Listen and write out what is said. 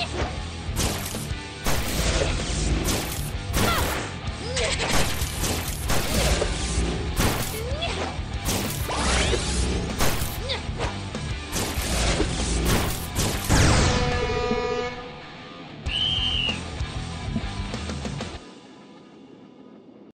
Yeah.